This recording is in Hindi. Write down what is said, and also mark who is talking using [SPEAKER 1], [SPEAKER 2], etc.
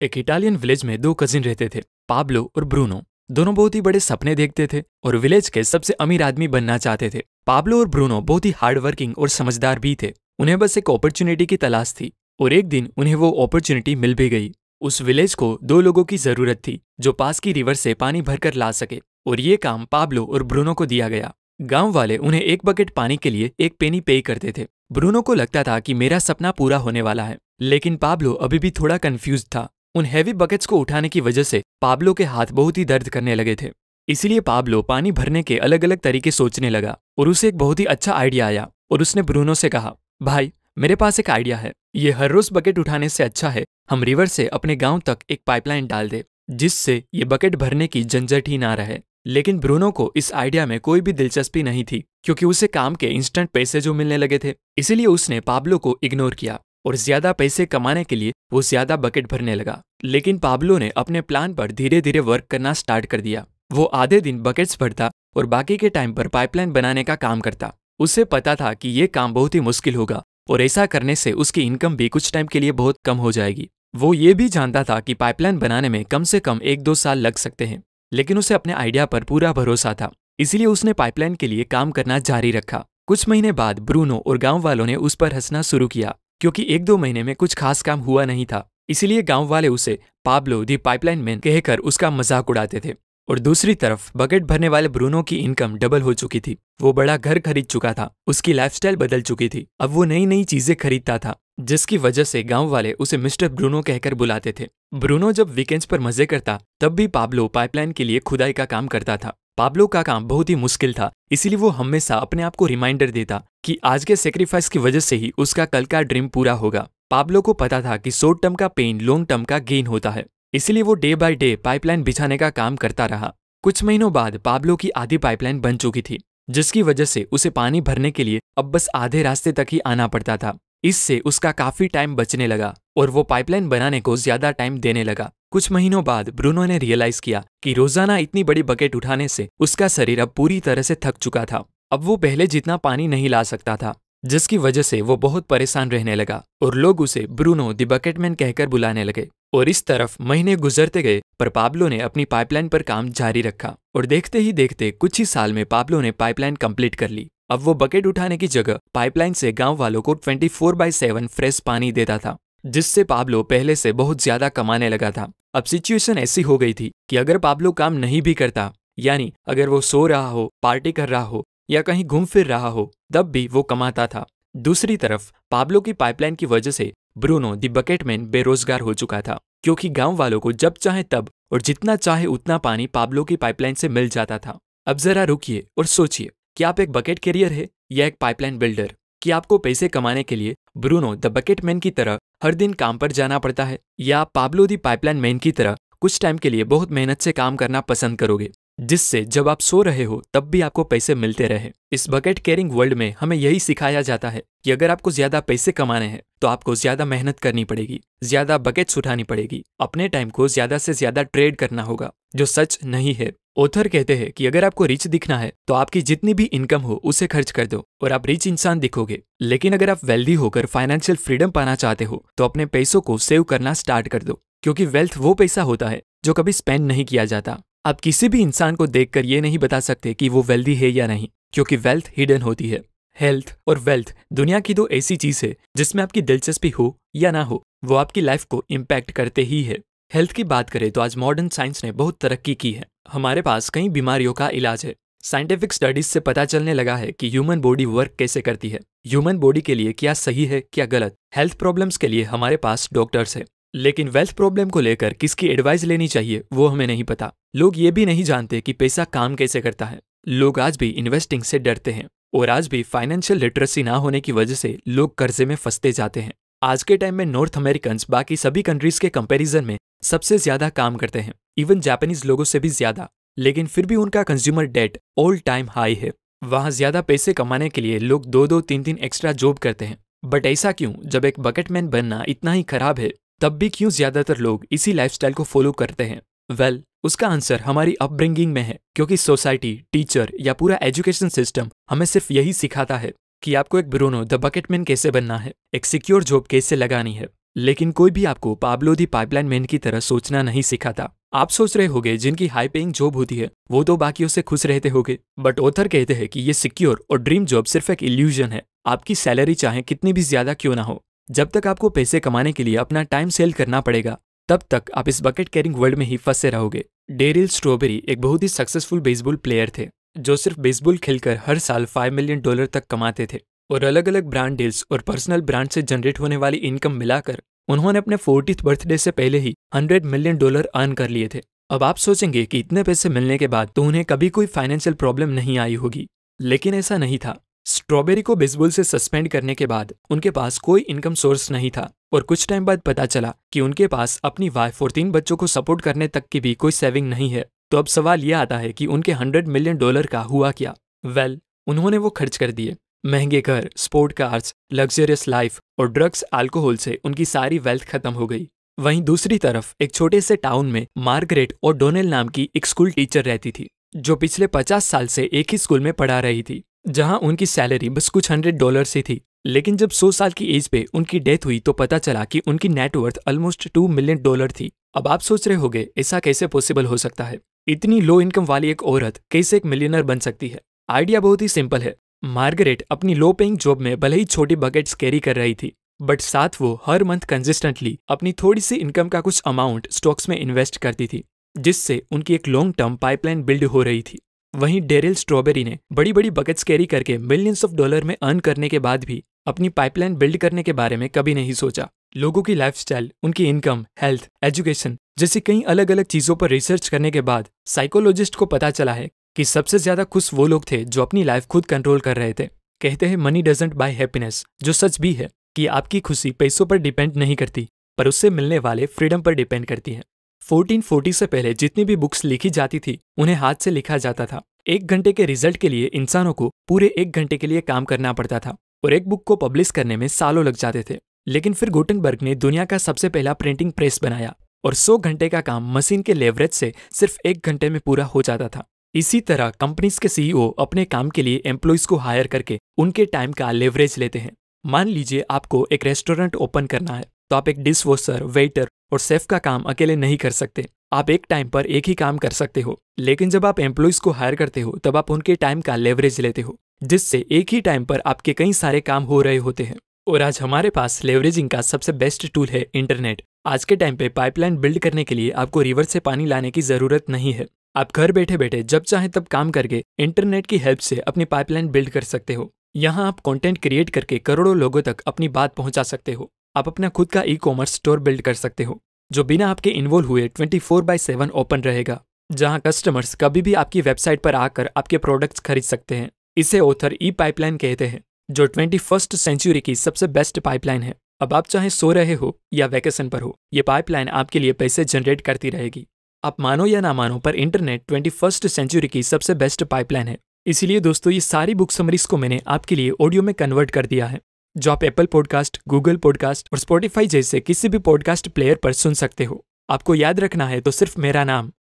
[SPEAKER 1] एक इटालियन विलेज में दो कजिन रहते थे पाब्लो और ब्रूनो दोनों बहुत ही बड़े सपने देखते थे और विलेज के सबसे अमीर आदमी बनना चाहते थे। पाब्लो और ब्रूनो बहुत ही हार्ड वर्किंग और समझदार भी थे। उन्हें बस एक अपॉर्चुनिटी की तलाश थी और एक दिन उन्हें वो अपॉर्चुनिटी मिल भी गई। उस विलेज को दो लोगों की ज़रूरत थी, जो पास की रिवर से पानी भरकर ला सके और ये काम पाब्लो और ब्रूनो को दिया गया। गाँव वाले उन्हें एक बकेट पानी के लिए एक पेनी पे करते थे। ब्रूनो को लगता था कि मेरा सपना पूरा होने वाला है, लेकिन पाब्लो अभी भी थोड़ा कंफ्यूज था। उन हैवी बकेट्स को उठाने की वजह से पाब्लो के हाथ बहुत ही दर्द करने लगे थे। इसीलिए पाब्लो पानी भरने के अलग अलग तरीके सोचने लगा और उसे एक बहुत ही अच्छा आइडिया आया और उसने ब्रूनो से कहा, भाई, मेरे पास एक आइडिया है। ये हर रोज बकेट उठाने से अच्छा है। हम रिवर से अपने गाँव तक एक पाइपलाइन डाल दे, जिससे ये बकेट भरने की झंझट ही ना रहे। लेकिन ब्रूनो को इस आइडिया में कोई भी दिलचस्पी नहीं थी, क्योंकि उसे काम के इंस्टेंट पैसे जो मिलने लगे थे। इसीलिए उसने पाब्लो को इग्नोर किया। और ज़्यादा पैसे कमाने के लिए वो ज़्यादा बकेट भरने लगा। लेकिन पाब्लो ने अपने प्लान पर धीरे धीरे वर्क करना स्टार्ट कर दिया। वो आधे दिन बकेट्स भरता और बाकी के टाइम पर पाइपलाइन बनाने का काम करता। उसे पता था कि ये काम बहुत ही मुश्किल होगा और ऐसा करने से उसकी इनकम भी कुछ टाइम के लिए बहुत कम हो जाएगी। वो ये भी जानता था कि पाइपलाइन बनाने में कम से कम एक दो साल लग सकते हैं, लेकिन उसे अपने आइडिया पर पूरा भरोसा था। इसलिए उसने पाइपलाइन के लिए काम करना जारी रखा। कुछ महीने बाद ब्रूनो और गाँव वालों ने उस पर हंसना शुरू किया। क्योंकि एक दो महीने में कुछ खास काम हुआ नहीं था, इसीलिए गाँव वाले उसे पाब्लो दी पाइपलाइन मैन कहकर उसका मज़ाक उड़ाते थे। और दूसरी तरफ़, बकेट भरने वाले ब्रूनो की इनकम डबल हो चुकी थी। वो बड़ा घर खरीद चुका था, उसकी लाइफस्टाइल बदल चुकी थी। अब वो नई नई चीज़ें खरीदता था, जिसकी वजह से गाँव वाले उसे मिस्टर ब्रूनो कहकर बुलाते थे। ब्रूनो जब वीकेंड्स पर मज़े करता, तब भी पाब्लो पाइपलाइन के लिए खुदाई का काम करता था। पाब्लो का काम बहुत ही मुश्किल था, इसीलिए वो हमेशा अपने आप को रिमाइंडर देता कि आज के सेक्रीफाइस की वजह से ही उसका कल का ड्रीम पूरा होगा। पाब्लो को पता था कि शॉर्ट टर्म का पेन लॉन्ग टर्म का गेन होता है, इसलिए वो डे बाय डे पाइपलाइन बिछाने का काम करता रहा। कुछ महीनों बाद पाब्लो की आधी पाइपलाइन बन चुकी थी, जिसकी वजह से उसे पानी भरने के लिए अब बस आधे रास्ते तक ही आना पड़ता था। इससे उसका काफ़ी टाइम बचने लगा और वो पाइपलाइन बनाने को ज़्यादा टाइम देने लगा। कुछ महीनों बाद ब्रूनो ने रियलाइज़ किया कि रोज़ाना इतनी बड़ी बकेट उठाने से उसका शरीर अब पूरी तरह से थक चुका था। अब वो पहले जितना पानी नहीं ला सकता था, जिसकी वजह से वो बहुत परेशान रहने लगा और लोग उसे ब्रूनो द बकेटमैन कहकर बुलाने लगे। और इस तरफ़ महीने गुजरते गए, पर पाब्लो ने अपनी पाइपलाइन पर काम जारी रखा और देखते ही देखते कुछ ही साल में पाब्लो ने पाइपलाइन कंप्लीट कर ली। अब वो बकेट उठाने की जगह पाइपलाइन से गाँव वालों को 24 फोर बाई सेवन फ्रेश पानी देता था, जिससे पाब्लो पहले से बहुत ज़्यादा कमाने लगा था। अब सिचुएशन ऐसी हो गई थी कि अगर पाब्लो काम नहीं भी करता, यानी अगर वो सो रहा हो, पार्टी कर रहा हो, या कहीं घूम फिर रहा हो, तब भी वो कमाता था। दूसरी तरफ़, पाब्लो की पाइपलाइन की वजह से ब्रूनो द बकेटमैन बेरोजगार हो चुका था, क्योंकि गाँव वालों को जब चाहे तब और जितना चाहे उतना पानी पाब्लो की पाइपलाइन से मिल जाता था। अब जरा रुकिए और सोचिए कि आप एक बकेट कैरियर है या एक पाइपलाइन बिल्डर कि आपको पैसे कमाने के लिए ब्रूनो, द बकेट मैन की तरह, हर दिन काम पर जाना पड़ता है, या पाब्लो दी पाइपलाइन मैन की तरह, कुछ टाइम के लिए बहुत मेहनत से काम करना पसंद करोगे। जिससे जब आप सो रहे हो, तब भी आपको पैसे मिलते रहे। इस बकेट केयरिंग वर्ल्ड में हमें यही सिखाया जाता है कि अगर आपको ज़्यादा पैसे कमाने हैं तो आपको ज़्यादा मेहनत करनी पड़ेगी, ज़्यादा बकेट्स उठानी पड़ेगी। अपने टाइम को ज़्यादा से ज़्यादा ट्रेड करना होगा, जो सच नहीं है। ओथर कहते हैं कि अगर आपको रिच दिखना है तो आपकी जितनी भी इनकम हो, उसे खर्च कर दो और आप रिच इंसान दिखोगे। लेकिन अगर आप वेल्दी होकर फाइनेंशियल फ्रीडम पाना चाहते हो तो अपने पैसों को सेव करना स्टार्ट कर दो, क्योंकि वेल्थ वो पैसा होता है, जो कभी स्पेंड नहीं किया जाता। आप किसी भी इंसान को देखकर ये नहीं बता सकते कि वो वेल्दी है या नहीं, क्योंकि वेल्थ हिडन होती है। हेल्थ और वेल्थ दुनिया की दो ऐसी चीज़ है, जिसमें आपकी दिलचस्पी हो या ना हो, वो आपकी लाइफ को इम्पैक्ट करते ही है। हेल्थ की बात करें तो आज मॉडर्न साइंस ने बहुत तरक्की की है। हमारे पास कई बीमारियों का इलाज है। साइंटिफिक स्टडीज़ से पता चलने लगा है कि ह्यूमन बॉडी वर्क कैसे करती है। ह्यूमन बॉडी के लिए क्या सही है, क्या गलत। हेल्थ प्रॉब्लम्स के लिए हमारे पास डॉक्टर्स है। लेकिन वेल्थ प्रॉब्लम को लेकर किसकी एडवाइस लेनी चाहिए, वो हमें नहीं पता। लोग ये भी नहीं जानते कि पैसा काम कैसे करता है। लोग आज भी इन्वेस्टिंग से डरते हैं और आज भी फाइनेंशियल लिटरेसी ना होने की वजह से लोग कर्जे में फंसते जाते हैं। आज के टाइम में नॉर्थ अमेरिकन बाकी सभी कंट्रीज़ के कंपैरिजन में सबसे ज़्यादा काम करते हैं। इवन जापानीज लोगों से भी ज़्यादा, लेकिन फिर भी उनका consumer debt all time high है। वहाँ ज़्यादा पैसे कमाने के लिए लोग दो दो तीन तीन एक्स्ट्रा जॉब करते हैं। बट ऐसा क्यों? जब एक बकेटमैन बनना इतना ही खराब है तब भी क्यों ज़्यादातर लोग इसी लाइफस्टाइल को फॉलो करते हैं? वेल well, उसका आंसर हमारी अपब्रिंगिंग में है क्योंकि सोसाइटी टीचर या पूरा एजुकेशन सिस्टम हमें सिर्फ़ यही सिखाता है कि आपको एक ब्रोनो द बकेटमैन कैसे बनना है एक सिक्योर जॉब कैसे लगानी है। लेकिन कोई भी आपको पाब्लो दी पाइपलाइन मैन की तरह सोचना नहीं सिखाता। आप सोच रहे होगे जिनकी हाई पेइंग जॉब होती है वो तो बाकियों से खुश रहते होगे। बट ऑथर कहते हैं कि ये सिक्योर और ड्रीम जॉब सिर्फ़ एक इल्यूजन है। आपकी सैलरी चाहे कितनी भी ज़्यादा क्यों ना हो। जब तक आपको पैसे कमाने के लिए अपना टाइम सेल करना पड़ेगा, तब तक आप इस बकेट कैरिंग वर्ल्ड में ही फंसे रहोगे। डेरिल स्ट्रॉबेरी एक बहुत ही सक्सेसफुल बेसबॉल प्लेयर थे, जो सिर्फ़ बेसबॉल खेलकर हर साल 5 मिलियन डॉलर तक कमाते थे। और अलग अलग ब्रांड डील्स और पर्सनल ब्रांड से जनरेट होने वाली इनकम मिलाकर, उन्होंने अपने फोर्टीथ बर्थडे से पहले ही 100 मिलियन डॉलर अर्न कर लिए थे। अब आप सोचेंगे कि इतने पैसे मिलने के बाद तो उन्हें कभी कोई फाइनेंशियल प्रॉब्लम नहीं आई होगी। लेकिन ऐसा नहीं था। स्ट्रॉबेरी को बेसबॉल से सस्पेंड करने के बाद उनके पास कोई इनकम सोर्स नहीं था और कुछ टाइम बाद पता चला कि उनके पास अपनी वाइफ और तीन बच्चों को सपोर्ट करने तक की भी कोई सेविंग नहीं है। तो अब सवाल यह आता है कि उनके हंड्रेड मिलियन डॉलर का हुआ क्या? वेल well, उन्होंने वो खर्च कर दिए। महँगे घर स्पोर्ट कार्स लग्जरियस लाइफ और ड्रग्स अल्कोहल से उनकी सारी वेल्थ खत्म हो गई। वहीं दूसरी तरफ़ एक छोटे से टाउन में मार्गरेट और डोनेल नाम की एक स्कूल टीचर रहती थी जो पिछले पचास साल से एक ही स्कूल में पढ़ा रही थी। जहाँ उनकी सैलरी बस कुछ हंड्रेड डॉलर से थी, लेकिन जब सौ साल की एज पे उनकी डेथ हुई तो पता चला कि उनकी net worth almost two million dollar थी। अब आप सोच रहे होगे, ऐसा कैसे पॉसिबल हो सकता है? इतनी लो इनकम वाली एक औरत कैसे एक मिलियनर बन सकती है? आइडिया बहुत ही सिंपल है। मार्गरेट अपनी लो पेइंग जॉब में भले ही छोटी बकेट्स कैरी कर रही थी बट साथ वो हर मंथ कंसिस्टेंटली अपनी थोड़ी सी इनकम का कुछ अमाउंट स्टॉक्स में इन्वेस्ट करती थी, जिससे उनकी एक लॉन्ग टर्म पाइपलाइन बिल्ड हो रही थी। वहीं डेरिल स्ट्रॉबेरी ने बड़ी बड़ी बकेट्स कैरी करके मिलियंस ऑफ़ डॉलर में अर्न करने के बाद भी अपनी पाइपलाइन बिल्ड करने के बारे में कभी नहीं सोचा। लोगों की लाइफस्टाइल, उनकी इनकम हेल्थ एजुकेशन जैसी कई अलग अलग चीज़ों पर रिसर्च करने के बाद साइकोलॉजिस्ट को पता चला है कि सबसे ज़्यादा खुश वो लोग थे जो अपनी लाइफ खुद कंट्रोल कर रहे थे। कहते हैं मनी डजेंट बाय हैप्पीनेस जो सच भी है कि आपकी खुशी पैसों पर डिपेंड नहीं करती पर उससे मिलने वाले फ्रीडम पर डिपेंड करती है। 1440 से पहले जितनी भी बुक्स लिखी जाती थी, उन्हें हाथ से लिखा जाता था। एक घंटे के रिज़ल्ट के लिए इंसानों को पूरे एक घंटे के लिए काम करना पड़ता था और एक बुक को पब्लिश करने में सालों लग जाते थे। लेकिन फिर गुटनबर्ग ने दुनिया का सबसे पहला प्रिंटिंग प्रेस बनाया और 100 घंटे का काम मशीन के लेवरेज से सिर्फ़ एक घंटे में पूरा हो जाता था। इसी तरह कंपनीज़ के सीईओ अपने काम के लिए एम्प्लॉयज़ को हायर करके उनके टाइम का लेवरेज लेते हैं। मान लीजिए आपको एक रेस्टोरेंट ओपन करना है तो आप एक डिश वॉशर वेटर और सेफ़ का काम अकेले नहीं कर सकते। आप एक टाइम पर एक ही काम कर सकते हो। लेकिन जब आप एम्प्लॉयज़ को हायर करते हो, तब आप उनके टाइम का लेवरेज लेते हो, जिससे एक ही टाइम पर आपके कई सारे काम हो रहे होते हैं। और आज हमारे पास लेवरेजिंग का सबसे बेस्ट टूल है इंटरनेट आज के टाइम पे पाइपलाइन बिल्ड करने के लिए आपको रिवर से पानी लाने की ज़रूरत नहीं है। आप घर बैठे बैठे जब चाहे तब काम करके इंटरनेट की हेल्प से अपनी पाइपलाइन बिल्ड कर सकते हो। यहाँ आप कंटेंट क्रिएट करके करोड़ों लोगों तक अपनी बात पहुँचा सकते हो। आप अपना खुद का ई कॉमर्स स्टोर बिल्ड कर सकते हो, जो बिना आपके इन्वॉल्व हुए 24 फोर बाय सेवन ओपन रहेगा, जहाँ कस्टमर्स कभी भी आपकी वेबसाइट पर आकर आपके प्रोडक्ट्स खरीद सकते हैं। इसे ऑथर ई पाइपलाइन कहते हैं, जो ट्वेंटी फ़र्स्ट सेंचुरी की सबसे बेस्ट पाइपलाइन है। अब आप चाहे सो रहे हो या वैकेशन पर हो, ये पाइपलाइन आपके लिए पैसे जनरेट करती रहेगी। आप मानो या ना मानो, पर इंटरनेट ट्वेंटी फ़र्स्ट सेंचुरी की सबसे बेस्ट पाइपलाइन है। इसीलिए दोस्तों, ये सारी बुक समरीज को मैंने आपके लिए ऑडियो में कन्वर्ट कर दिया है। जो आप एप्पल पॉडकास्ट गूगल पॉडकास्ट और स्पॉटिफाई जैसे किसी भी पॉडकास्ट प्लेयर पर सुन सकते हो। आपको याद रखना है तो सिर्फ़ मेरा नाम।